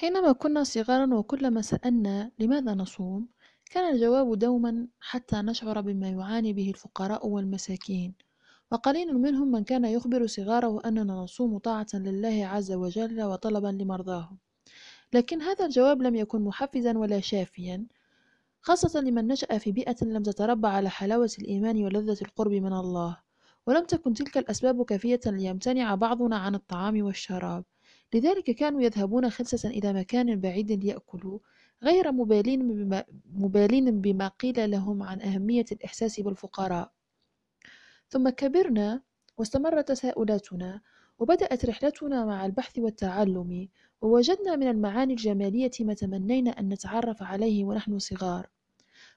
حينما كنا صغارا وكلما سألنا لماذا نصوم كان الجواب دوما حتى نشعر بما يعاني به الفقراء والمساكين. وقليل منهم من كان يخبر صغاره أننا نصوم طاعة لله عز وجل وطلبا لمرضاه لكن هذا الجواب لم يكن محفزا ولا شافيا خاصة لمن نشأ في بيئة لم تتربى على حلاوة الإيمان ولذة القرب من الله. ولم تكن تلك الأسباب كافية ليمتنع بعضنا عن الطعام والشراب. لذلك كانوا يذهبون خلسة إلى مكان بعيد ليأكلوا غير مبالين بما, مبالين بما قيل لهم عن أهمية الإحساس بالفقراء. ثم كبرنا واستمرت تساؤلاتنا وبدأت رحلتنا مع البحث والتعلم ووجدنا من المعاني الجمالية ما تمنينا أن نتعرف عليه ونحن صغار.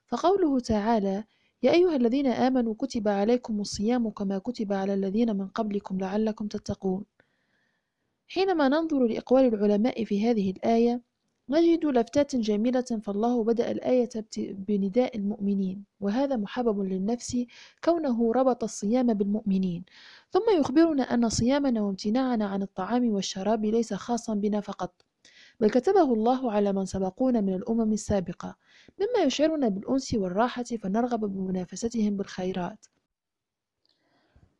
فقوله تعالى يا أيها الذين آمنوا كتب عليكم الصيام كما كتب على الذين من قبلكم لعلكم تتقون حينما ننظر لأقوال العلماء في هذه الآية نجد لفتات جميلة فالله بدأ الآية بنداء المؤمنين وهذا محبب للنفس كونه ربط الصيام بالمؤمنين. ثم يخبرنا أن صيامنا وامتناعنا عن الطعام والشراب ليس خاصا بنا فقط بل كتبه الله على من سبقونا من الأمم السابقة مما يشعرنا بالأنس والراحة فنرغب بمنافستهم بالخيرات.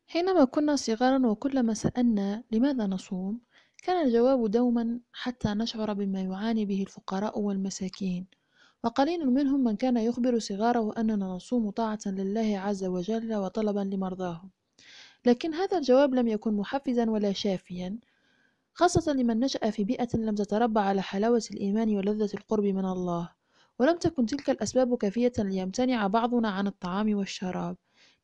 حينما كنا صغارا وكلما سألنا لماذا نصوم كان الجواب دوما حتى نشعر بما يعاني به الفقراء والمساكين. وقليل منهم من كان يخبر صغاره أننا نصوم طاعة لله عز وجل وطلبا لمرضاه لكن هذا الجواب لم يكن محفزا ولا شافيا خاصة لمن نشأ في بيئة لم تتربى على حلاوة الإيمان ولذة القرب من الله. ولم تكن تلك الأسباب كافية ليمتنع بعضنا عن الطعام والشراب.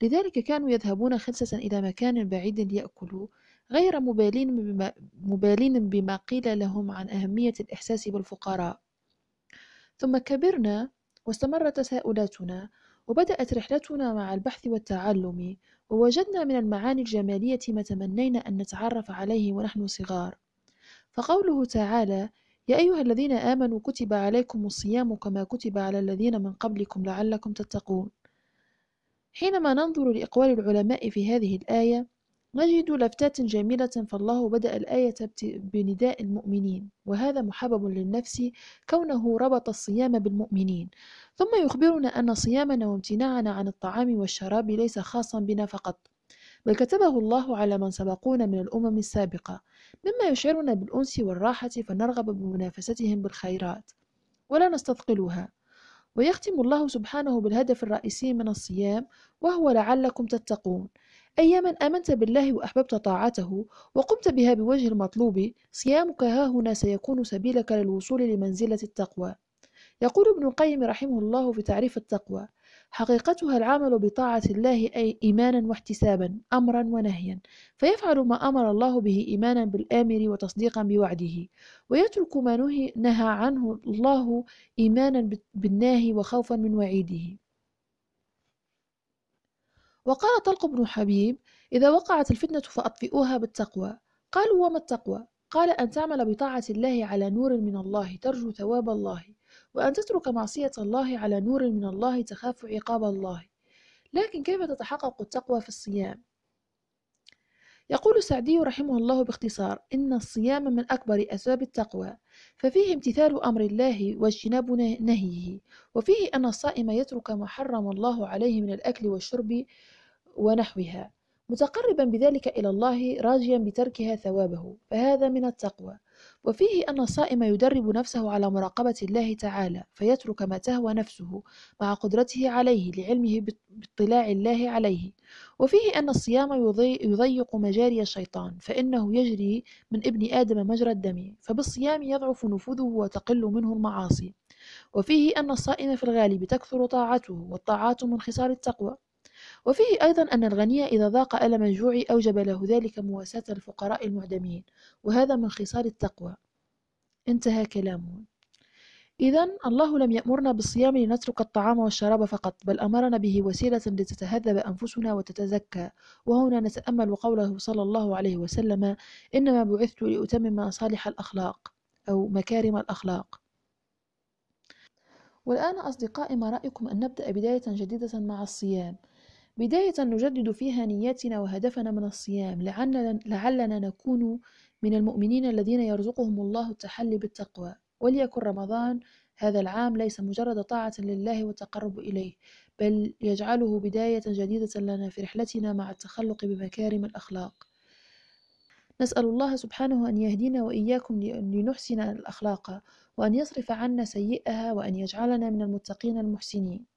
لذلك كانوا يذهبون خلسة إلى مكان بعيد ليأكلوا. غير مبالين بما, مبالين بما قيل لهم عن أهمية الإحساس بالفقراء. ثم كبرنا واستمرت تساؤلاتنا وبدأت رحلتنا مع البحث والتعلم ووجدنا من المعاني الجمالية ما تمنينا أن نتعرف عليه ونحن صغار. فقوله تعالى يا أيها الذين آمنوا كتب عليكم الصيام كما كتب على الذين من قبلكم لعلكم تتقون. حينما ننظر لأقوال العلماء في هذه الآية نجد لفتات جميلة فالله بدأ الآية بنداء المؤمنين وهذا محبب للنفس كونه ربط الصيام بالمؤمنين. ثم يخبرنا أن صيامنا وامتناعنا عن الطعام والشراب ليس خاصا بنا فقط بل كتبه الله على من سبقونا من الأمم السابقة. مما يشعرنا بالأنس والراحة فنرغب بمنافستهم بالخيرات. ولا نستثقلها. ويختم الله سبحانه بالهدف الرئيسي من الصيام وهو لعلكم تتقون. أي من آمنت بالله وأحببت طاعته وقمت بها بوجه المطلوب صيامك هاهنا سيكون سبيلك للوصول لمنزلة التقوى. يقول ابن القيم رحمه الله في تعريف التقوى حقيقتها العمل بطاعة الله أي إيمانا واحتسابا أمرا ونهيا فيفعل ما أمر الله به إيمانا بالآمر وتصديقا بوعده ويترك ما نهى عنه الله إيمانا بالناهي وخوفا من وعيده. وقال طلق بن حبيب إذا وقعت الفتنة فأطفئوها بالتقوى قالوا وما التقوى؟ قال أن تعمل بطاعة الله على نور من الله ترجو ثواب الله وأن تترك معصية الله على نور من الله تخاف عقاب الله لكن كيف تتحقق التقوى في الصيام؟ يقول سعدي رحمه الله باختصار إن الصيام من أكبر أسباب التقوى ففيه امتثال أمر الله واجتناب نهيه وفيه أن الصائم يترك ما حرم الله عليه من الأكل والشرب ونحوها متقربا بذلك إلى الله راجيا بتركها ثوابه فهذا من التقوى. وفيه أن الصائم يدرب نفسه على مراقبة الله تعالى فيترك ما تهوى نفسه مع قدرته عليه لعلمه باطلاع الله عليه. وفيه أن الصيام يضيق مجاري الشيطان فإنه يجري من ابن آدم مجرى الدم فبالصيام يضعف نفوذه وتقل منه المعاصي. وفيه أن الصائم في الغالب تكثر طاعته والطاعات من خصال التقوى. وفيه أيضا أن الغني إذا ذاق ألم الجوع أوجب له ذلك مواساة الفقراء المعدمين وهذا من خصال التقوى. انتهى كلامه. إذا الله لم يأمرنا بالصيام لنترك الطعام والشراب فقط بل أمرنا به وسيلة لتتهذب أنفسنا وتتزكى. وهنا نتأمل قوله صلى الله عليه وسلم إنما بعثت لأتمم صالح الأخلاق أو مكارم الأخلاق. والآن أصدقائي ما رأيكم أن نبدأ بداية جديدة مع الصيام؟ بداية نجدد فيها نياتنا وهدفنا من الصيام لعلنا, نكون من المؤمنين الذين يرزقهم الله التحلي بالتقوى. وليكن رمضان هذا العام ليس مجرد طاعة لله وتقرب إليه بل يجعله بداية جديدة لنا في رحلتنا مع التخلق بمكارم الأخلاق. نسأل الله سبحانه أن يهدينا وإياكم لنحسن الأخلاق وأن يصرف عنا سيئها وأن يجعلنا من المتقين المحسنين.